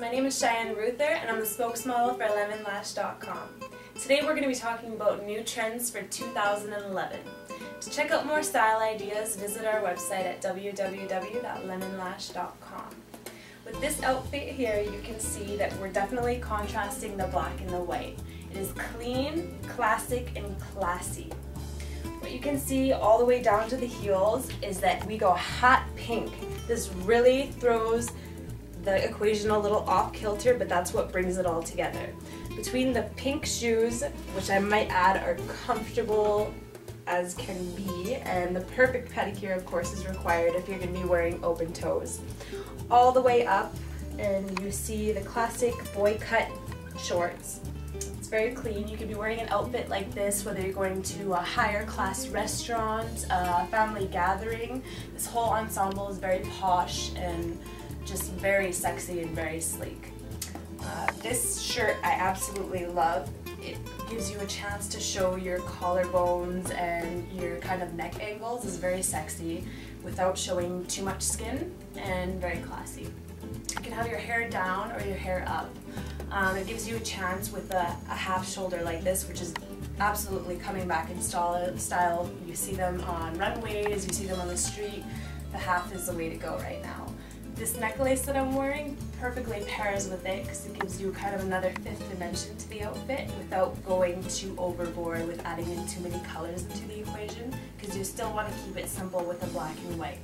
my name is Cheyenne Ruther and I'm the spokesmodel for lemonlash.com. Today we're going to be talking about new trends for 2011. To check out more style ideas, visit our website at www.lemonlash.com. With this outfit here, you can see that we're definitely contrasting the black and the white. It is clean, classic, and classy. What you can see all the way down to the heels is that we go hot pink. This really throws the equation a little off kilter, but that's what brings it all together. Between the pink shoes, which I might add are comfortable as can be, and the perfect pedicure, of course, is required if you're going to be wearing open toes. All the way up, and you see the classic boy cut shorts. It's very clean. You could be wearing an outfit like this whether you're going to a higher class restaurant, a family gathering. This whole ensemble is very posh and just very sexy and very sleek. Uh, this shirt I absolutely love. It gives you a chance to show your collarbones and your kind of neck angles. It's very sexy without showing too much skin and very classy. You can have your hair down or your hair up. Um, it gives you a chance with a, a, half shoulder like this, which is absolutely coming back in style. You see them on runways, you see them on the street. The half is the way to go right now. This necklace that I'm wearing perfectly pairs with it because it gives you kind of another fifth dimension to the outfit without going too overboard with adding in too many colors into the equation because you still want to keep it simple with the black and white.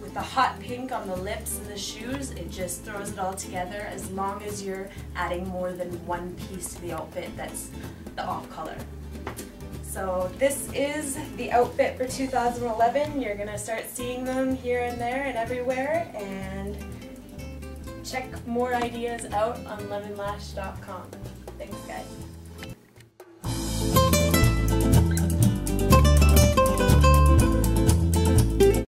With the hot pink on the lips and the shoes, it just throws it all together as long as you're adding more than one piece to the outfit that's the off color. So this is the outfit for 2011. You're going to start seeing them here and there and everywhere and check more ideas out on lemonlash.com. Thanks guys.